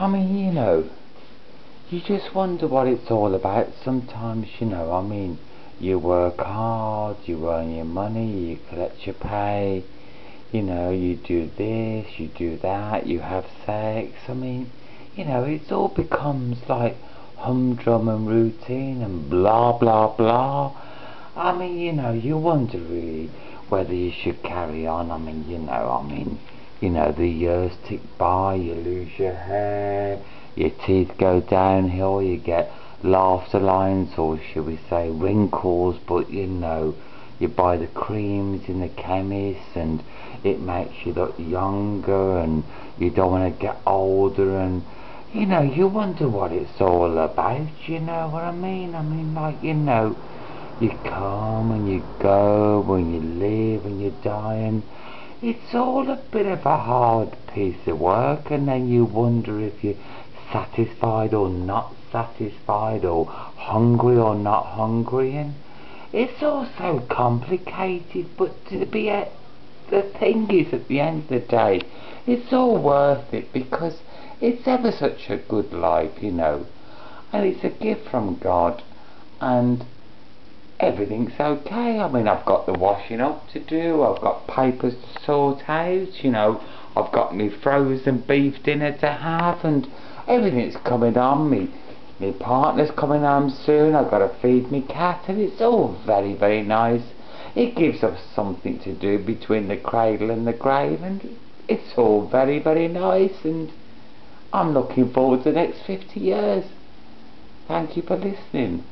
I mean, you know, you just wonder what it's all about sometimes, you know. I mean, you work hard, you earn your money, you collect your pay, you know, you do this, you do that, you have sex. I mean, you know, it all becomes like humdrum and routine and blah blah blah. I mean, you know, you wonder really whether you should carry on. I mean, you know, I mean, you know, the years tick by, you lose your hair, your teeth go downhill, you get laughter lines, or should we say wrinkles, but you know, you buy the creams in the chemist and it makes you look younger and you don't want to get older and you know, you wonder what it's all about, you know what I mean? I mean, like, you know, you come and you go and you live and you die and it's all a bit of a hard piece of work and then you wonder if you're satisfied or not satisfied or hungry or not hungry and it's all so complicated but to be a, the thing is at the end of the day it's all worth it because it's ever such a good life you know. And it's a gift from God and everything's okay. I mean, I've got the washing up to do, I've got papers to sort out, you know, I've got my frozen beef dinner to have, and everything's coming on me. My partner's coming home soon, I've got to feed me cat, and it's all very, very nice. It gives us something to do between the cradle and the grave, and it's all very, very nice, and I'm looking forward to the next 50 years. Thank you for listening.